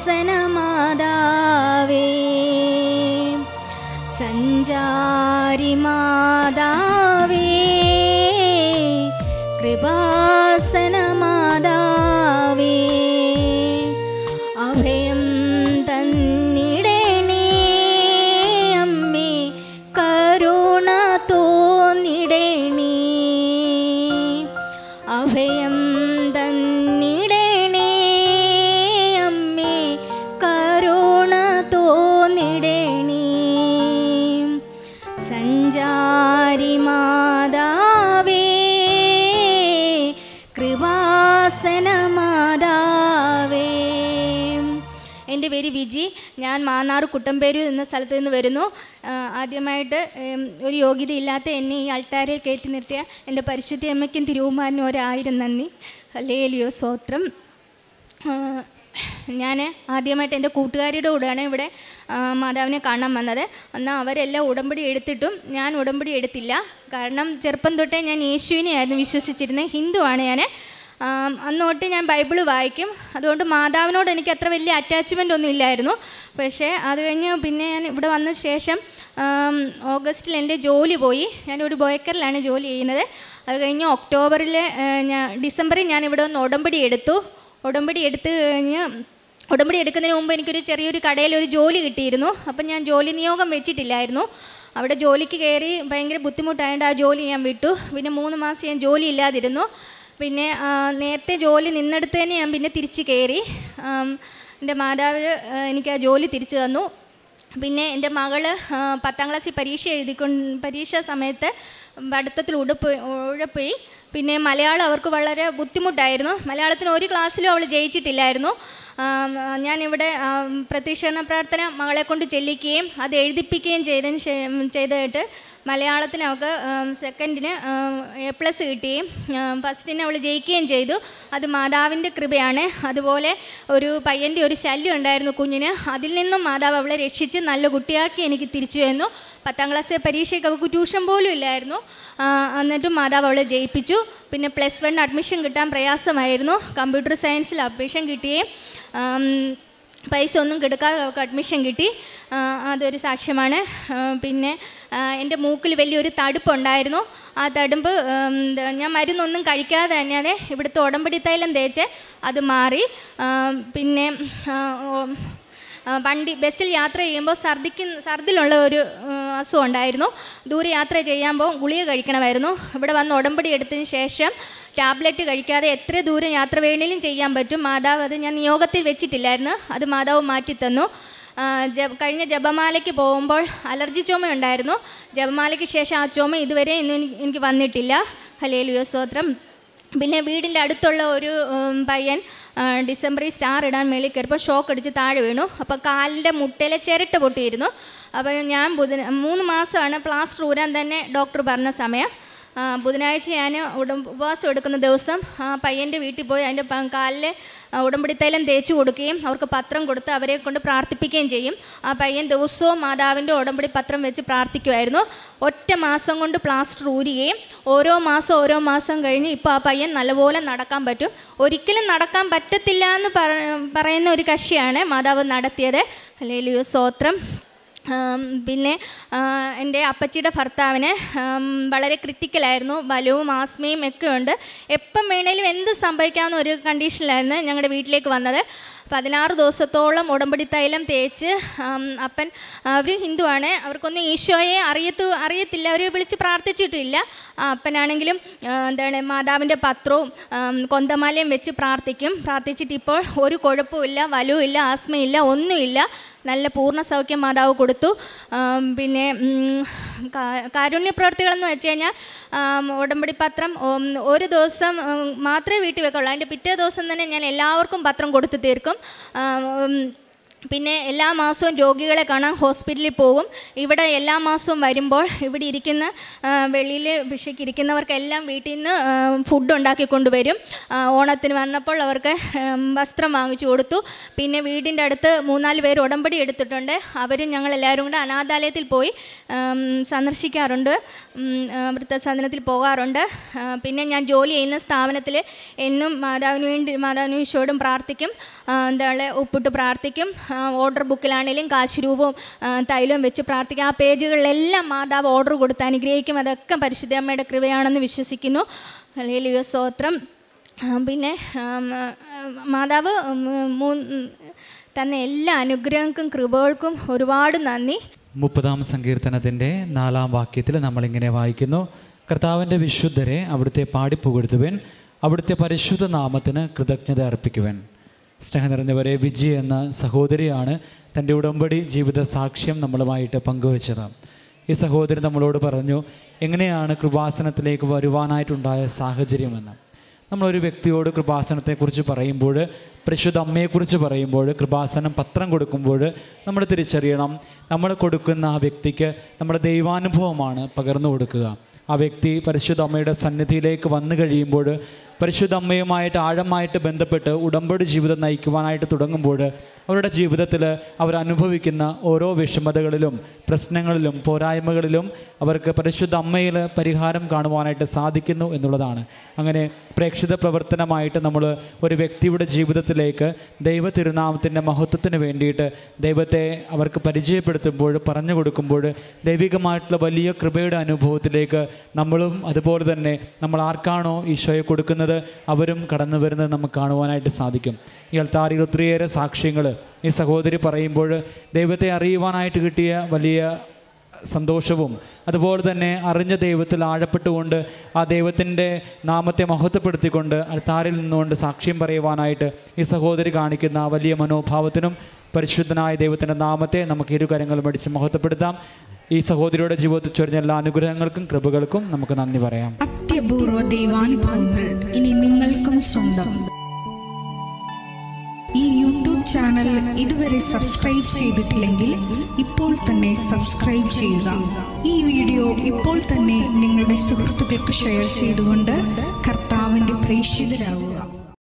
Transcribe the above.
सन सञ्जारि मादावे कृपासन കൃപാസന എന്റെ പേര് വിജി. ഞാൻ മാന്നാർ കുട്ടമ്പേരു എന്ന സ്ഥലത്ത് നിന്ന് വരുന്നു. ആദ്യമായിട്ട് ഒരു യോഗ്യതയില്ലാത്ത എന്നെ ഈ അൾട്ടാരയിൽ കയറ്റി നിർത്തിയ എന്റെ പരിശുദ്ധി അമ്മയ്ക്കും തിരുവുമാനും ഒരായിരം നന്ദി. ലേലിയോ സ്വോത്രം. ഞാൻ ആദ്യമായിട്ട് എന്റെ കൂട്ടുകാരിയുടെ കൂടെയാണ് ഇവിടെ മാതാവിനെ കാണാൻ വന്നത്. എന്നാൽ അവരെല്ലാം ഉടമ്പടി എടുത്തിട്ടും ഞാൻ ഉടമ്പടി എടുത്തില്ല. കാരണം ചെറുപ്പം തൊട്ടേ ഞാൻ യേശുവിനെയായിരുന്നു വിശ്വസിച്ചിരുന്നത്. ഹിന്ദുവാണ് ഞാൻ. ആം, അന്ന് തൊട്ട് ഞാൻ ബൈബിൾ വായിക്കും. അതുകൊണ്ട് മാതാവിനോട് എനിക്ക് അത്ര വലിയ അറ്റാച്ച്മെന്റ് ഒന്നും ഇല്ലായിരുന്നു. പക്ഷേ അത് കഴിഞ്ഞ് പിന്നെ ഞാൻ ഇവിടെ വന്ന ശേഷം ഓഗസ്റ്റിൽ എന്റെ ജോലി പോയി. ഞാനൊരു ബോയ്ക്കറിലാണ് ജോലി ചെയ്യുന്നത്. അത് കഴിഞ്ഞ് ഒക്ടോബറിൽ ഞാൻ ഡിസംബറിൽ ഞാൻ ഇവിടെ ഒന്ന് ഉടമ്പടി എടുത്തു. ഉടമ്പടി എടുത്തു കഴിഞ്ഞ് ഉടമ്പടി എടുക്കുന്നതിന് മുമ്പ് എനിക്കൊരു ചെറിയൊരു കടയിൽ ഒരു ജോലി കിട്ടിയിരുന്നു. അപ്പം ഞാൻ ജോലി നിയോഗം വെച്ചിട്ടില്ലായിരുന്നു. അവിടെ ജോലിക്ക് കയറി ഭയങ്കര ബുദ്ധിമുട്ടായതുകൊണ്ട് ആ ജോലി ഞാൻ വിട്ടു. പിന്നെ മൂന്ന് മാസം ഞാൻ ജോലി ഇല്ലാതിരുന്നു. പിന്നെ നേരത്തെ ജോലി നിന്നെടുത്ത് തന്നെ ഞാൻ പിന്നെ തിരിച്ച് കയറി. എന്റെ മാതാവ് എനിക്ക് ആ ജോലി തിരിച്ചു തന്നു. പിന്നെ എന്റെ മകൾ പത്താം ക്ലാസ്സിൽ പരീക്ഷ എഴുതിക്കൊണ്ട് പരീക്ഷ സമയത്ത് പഠിത്തത്തിൽ ഉടുപ്പ് ഉഴപ്പോയി പിന്നെ മലയാളം അവർക്ക് വളരെ ബുദ്ധിമുട്ടായിരുന്നു. മലയാളത്തിന് ഒരു ക്ലാസ്സിലും അവൾ ജയിച്ചിട്ടില്ലായിരുന്നു. ഞാനിവിടെ പ്രതിഷേധ പ്രാർത്ഥന മകളെ കൊണ്ട് ചെല്ലിക്കുകയും അത് എഴുതിപ്പിക്കുകയും ചെയ്തതിന് ചെയ്തിട്ട് മലയാളത്തിന് സെക്കൻഡിന് എ പ്ലസ് കിട്ടുകയും ഫസ്റ്റിന് അവൾ ജയിക്കുകയും ചെയ്തു. അത് മാതാവിന്റെ കൃപയാണ്. അതുപോലെ ഒരു പയ്യന്റെ ഒരു ശല്യം ഉണ്ടായിരുന്നു കുഞ്ഞിന്. അതിൽ നിന്നും മാതാവ് അവളെ രക്ഷിച്ച് നല്ല കുട്ടിയാക്കി എനിക്ക് തിരിച്ചു തന്നു. പത്താം ക്ലാസ്സിലെ പരീക്ഷയ്ക്ക് അവൾക്ക് ട്യൂഷൻ പോലും ഇല്ലായിരുന്നു. എന്നിട്ടും മാതാവ് അവളെ ജയിപ്പിച്ചു. പിന്നെ പ്ലസ് വൺ അഡ്മിഷൻ കിട്ടാൻ പ്രയാസമായിരുന്നു. കമ്പ്യൂട്ടർ സയൻസിൽ അഡ്മിഷൻ കിട്ടുകയും പൈസ ഒന്നും കെടുക്കാതെ അഡ്മിഷൻ കിട്ടി. അതൊരു സാക്ഷ്യമാണ്. പിന്നെ എന്റെ മൂക്കിൽ വലിയൊരു തടുപ്പുണ്ടായിരുന്നു. ആ തടുമ്പ് ഞാൻ മരുന്നൊന്നും കഴിക്കാതെ തന്നെ അതെ ഇവിടുത്തെ ഉടമ്പടി തൈലം തേച്ച് അത് മാറി. പിന്നെ വണ്ടി ബസ്സിൽ യാത്ര ചെയ്യുമ്പോൾ സർദിക്കുന്ന ഛർദിലുള്ള ഒരു ആ, ഉണ്ടായിരുന്നു. ദൂരയാത്ര ചെയ്യുമ്പോൾ ഗുളിക കഴിക്കണമായിരുന്നു. ഇവിടെ വന്ന് ഉടമ്പടി എടുത്തതിന് ശേഷം ടാബ്ലറ്റ് കഴിക്കാതെ എത്ര ദൂരം യാത്ര വേണേലും ചെയ്യാൻ പറ്റും. മാതാവ് അത് ഞാൻ നിയോഗത്തിൽ വെച്ചിട്ടില്ലായിരുന്നു. അത് മാതാവ് മാറ്റിത്തന്നു. കഴിഞ്ഞ ജപമാലയ്ക്ക് പോകുമ്പോൾ അലർജി ചുമ ഉണ്ടായിരുന്നു ജപമാലയ്ക്ക് ശേഷം ആ ചുമ ഇതുവരെ ഇന്നും എനിക്ക് വന്നിട്ടില്ല. വന്നിട്ടില്ല ഹലേലുയ സ്തോത്രം. പിന്നെ വീടിന്റെ അടുത്തുള്ള ഒരു പയ്യൻ ഡിസംബറിൽ സ്റ്റാർ ഇടാൻ മേളിൽ കയറിയപ്പോൾ ഷോക്ക് അടിച്ച് താഴെ വീണു. അപ്പോൾ കാലിന്റെ മുട്ടയിലെ ചിരട്ട പൊട്ടിയിരുന്നു. അപ്പോൾ ഞാൻ ബുധന മൂന്ന് മാസമാണ് പ്ലാസ്റ്റർ ഊരാൻ തന്നെ ഡോക്ടർ പറഞ്ഞ സമയം. ബുധനാഴ്ച ഞാൻ ഉപവാസം എടുക്കുന്ന ദിവസം ആ പയ്യന്റെ വീട്ടിൽ പോയി അതിന്റെ കാലിലെ ഉടമ്പടി തൈലം തേച്ച് കൊടുക്കുകയും അവർക്ക് പത്രം കൊടുത്ത് അവരെ കൊണ്ട് പ്രാർത്ഥിപ്പിക്കുകയും ചെയ്യും. ആ പയ്യൻ ദിവസവും മാതാവിന്റെ ഉടമ്പടി പത്രം വെച്ച് പ്രാർത്ഥിക്കുമായിരുന്നു. ഒറ്റ മാസം കൊണ്ട് പ്ലാസ്റ്റർ ഊരുകയും ഓരോ മാസം ഓരോ മാസം കഴിഞ്ഞ് ഇപ്പോൾ ആ പയ്യൻ നല്ലപോലെ നടക്കാൻ പറ്റും. ഒരിക്കലും നടക്കാൻ പറ്റത്തില്ല എന്ന് പറയുന്ന ഒരു കക്ഷിയാണ് മാതാവ് നടത്തിയത്. അല്ലെങ്കിൽ സ്വോത്രം പിന്നെ എന്റെ അപ്പച്ചിയുടെ ഭർത്താവിന് വളരെ ക്രിട്ടിക്കലായിരുന്നു ബലവും ആസ്മയും ഒക്കെ ഉണ്ട്. എപ്പം വേണേലും എന്ത് സംഭവിക്കാവുന്ന ഒരു കണ്ടീഷനിലായിരുന്നു ഞങ്ങളുടെ വീട്ടിലേക്ക് വന്നത്. പതിനാറ് ദിവസത്തോളം ഉടമ്പടി തൈലം തേച്ച് അപ്പൻ അവർ ഹിന്ദുവാണ്. അവർക്കൊന്നും ഈശോയെ അറിയത്തു അറിയത്തില്ല. അവർ വിളിച്ച് പ്രാർത്ഥിച്ചിട്ടില്ല. അപ്പനാണെങ്കിലും എന്താണ് മാതാവിന്റെ പത്രവും കൊന്തമാലയും വെച്ച് പ്രാർത്ഥിക്കും. പ്രാർത്ഥിച്ചിട്ട് ഇപ്പോൾ ഒരു കുഴപ്പമില്ല വലുവില്ല ആസ്മയില്ല ഒന്നുമില്ല. നല്ല പൂർണ സൗഖ്യം മാതാവ് കൊടുത്തു. പിന്നെ കാരുണ്യ പ്രവർത്തികളെന്ന് വെച്ച് കഴിഞ്ഞാൽ ഉടമ്പടി പത്രം ഒരു ദിവസം മാത്രമേ വീട്ടിൽ വെക്കുള്ളൂ. അതിന്റെ പിറ്റേ ദിവസം തന്നെ ഞാൻ എല്ലാവർക്കും പത്രം കൊടുത്തു തീർക്കും. പിന്നെ എല്ലാ മാസവും രോഗികളെ കാണാൻ ഹോസ്പിറ്റലിൽ പോകും. ഇവിടെ എല്ലാ മാസവും വരുമ്പോൾ ഇവിടെ ഇരിക്കുന്ന വെളിയിൽ ഭിക്ഷയ്ക്ക് ഇരിക്കുന്നവർക്കെല്ലാം വീട്ടിൽ നിന്ന് ഫുഡ് ഉണ്ടാക്കി കൊണ്ടുവരും. ഓണത്തിന് വന്നപ്പോൾ അവർക്ക് വസ്ത്രം വാങ്ങിച്ചു കൊടുത്തു. പിന്നെ വീടിന്റെ അടുത്ത് മൂന്നാൽ പേര് ഉടമ്പടി എടുത്തിട്ടുണ്ട്. അവരും ഞങ്ങളെല്ലാവരും കൂടെ അനാഥാലയത്തിൽ പോയി സന്ദർശിക്കാറുണ്ട്. വൃത്തസാധനത്തിൽ പോകാറുണ്ട്. പിന്നെ ഞാൻ ജോലി ചെയ്യുന്ന സ്ഥാപനത്തിൽ എന്നും മാതാവിന് വേണ്ടി മാതാവിനും പ്രാർത്ഥിക്കും. എന്താ ഉപ്പിട്ട് പ്രാർത്ഥിക്കും. ഓർഡർ ബുക്കിലാണെങ്കിലും കാശ് രൂപവും തൈലവും വെച്ച് പ്രാർത്ഥിക്കുക ആ പേജുകളിലെല്ലാം മാതാവ് ഓർഡർ കൊടുത്ത് അനുഗ്രഹിക്കും. അതൊക്കെ പരിശുദ്ധ അമ്മയുടെ കൃപയാണെന്ന് വിശ്വസിക്കുന്നു. അല്ലെങ്കിൽ സ്തോത്രം. ആ, പിന്നെ മാതാവ് തന്ന എല്ലാ അനുഗ്രഹങ്ങൾക്കും കൃപകൾക്കും ഒരുപാട് നന്ദി. മുപ്പതാം സങ്കീർത്തനത്തിന്റെ നാലാം വാക്യത്തിൽ നമ്മളിങ്ങനെ വായിക്കുന്നു. കർത്താവിന്റെ വിശുദ്ധരെ അവിടുത്തെ പാടിപ്പുകഴ്ത്തുവൻ അവിടുത്തെ പരിശുദ്ധ നാമത്തിന് കൃതജ്ഞത അർപ്പിക്കുവൻ. സ്നേഹം നിറഞ്ഞവരെ വിജി എന്ന സഹോദരിയാണ് തന്റെ ഉടമ്പടി ജീവിത സാക്ഷ്യം നമ്മളുമായിട്ട് പങ്കുവച്ചത്. ഈ സഹോദരി നമ്മളോട് പറഞ്ഞു എങ്ങനെയാണ് കൃപാസനത്തിലേക്ക് വരുവാനായിട്ടുണ്ടായ സാഹചര്യമെന്ന്? നമ്മളൊരു വ്യക്തിയോട് കൃപാസനത്തെക്കുറിച്ച് പറയുമ്പോൾ പരിശുദ്ധ അമ്മയെക്കുറിച്ച് പറയുമ്പോൾ കൃപാസനം പത്രം കൊടുക്കുമ്പോൾ നമ്മൾ തിരിച്ചറിയണം നമ്മൾ കൊടുക്കുന്ന ആ വ്യക്തിക്ക് നമ്മുടെ ദൈവാനുഭവമാണ് പകർന്നു കൊടുക്കുക. ആ വ്യക്തി പരിശുദ്ധ അമ്മയുടെ സന്നിധിയിലേക്ക് വന്നു കഴിയുമ്പോൾ പരിശുദ്ധ അമ്മയുമായിട്ട് ആഴമായിട്ട് ബന്ധപ്പെട്ട് ഉടമ്പടി ജീവിതം നയിക്കുവാനായിട്ട് തുടങ്ങുമ്പോൾ അവരുടെ ജീവിതത്തിൽ അവരനുഭവിക്കുന്ന ഓരോ വിഷമതകളിലും പ്രശ്നങ്ങളിലും പോരായ്മകളിലും അവർക്ക് പരിശുദ്ധ അമ്മയിൽ പരിഹാരം കാണുവാനായിട്ട് സാധിക്കുന്നു എന്നുള്ളതാണ്. അങ്ങനെ പ്രേക്ഷിത പ്രവർത്തനമായിട്ട് നമ്മൾ ഒരു വ്യക്തിയുടെ ജീവിതത്തിലേക്ക് ദൈവ തിരുനാമത്തിന്റെ മഹത്വത്തിന് വേണ്ടിയിട്ട് ദൈവത്തെ അവർക്ക് പരിചയപ്പെടുത്തുമ്പോൾ പറഞ്ഞു കൊടുക്കുമ്പോൾ ദൈവികമായിട്ടുള്ള വലിയ കൃപയുടെ അനുഭവത്തിലേക്ക് നമ്മളും അതുപോലെ തന്നെ നമ്മൾ ആർക്കാണോ ഈശോയെ കൊടുക്കുന്നത് അവരും കടന്നു വരുന്നത് നമുക്ക് കാണുവാനായിട്ട് സാധിക്കും. ഈ അൾത്താരിൽ ഒത്തിരിയേറെ സാക്ഷ്യങ്ങൾ ഈ സഹോദരി പറയുമ്പോൾ ദൈവത്തെ അറിയുവാനായിട്ട് കിട്ടിയ വലിയ സന്തോഷവും അതുപോലെ തന്നെ അറിഞ്ഞ ദൈവത്തിൽ ആഴപ്പെട്ടുകൊണ്ട് ആ ദൈവത്തിന്റെ നാമത്തെ മഹത്വപ്പെടുത്തിക്കൊണ്ട് അൽത്താരിൽ നിന്നുകൊണ്ട് സാക്ഷ്യം പറയുവാനായിട്ട് ഈ സഹോദരി കാണിക്കുന്ന വലിയ മനോഭാവത്തിനും പരിശുദ്ധനായ ദൈവത്തിന്റെ നാമത്തെ നമുക്ക് ഇരുകരങ്ങളും അടിച്ച് മഹത്വപ്പെടുത്താം. ഈ സഹോദരിയുടെ ജീവിതത്തിൽ ചൊരിഞ്ഞ എല്ലാ അനുഗ്രഹങ്ങൾക്കും കൃപകൾക്കും നമുക്ക് നന്ദി പറയാം. അത്യപൂർവ ദൈവാനുഭവങ്ങൾ. സ്വന്തം. ഈ യൂട്യൂബ് ചാനൽ ഇതുവരെ സബ്സ്ക്രൈബ് ചെയ്തിട്ടില്ലെങ്കിൽ ഇപ്പോൾ തന്നെ സബ്സ്ക്രൈബ് ചെയ്യുക. ഈ വീഡിയോ ഇപ്പോൾ തന്നെ നിങ്ങളുടെ സുഹൃത്തുക്കൾക്ക് ഷെയർ ചെയ്തുകൊണ്ട് കർത്താവിന്റെ പ്രേക്ഷിതരാകുക.